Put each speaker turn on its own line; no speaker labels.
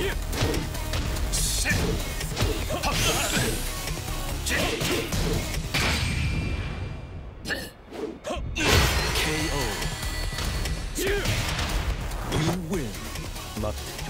KO. You win. 待って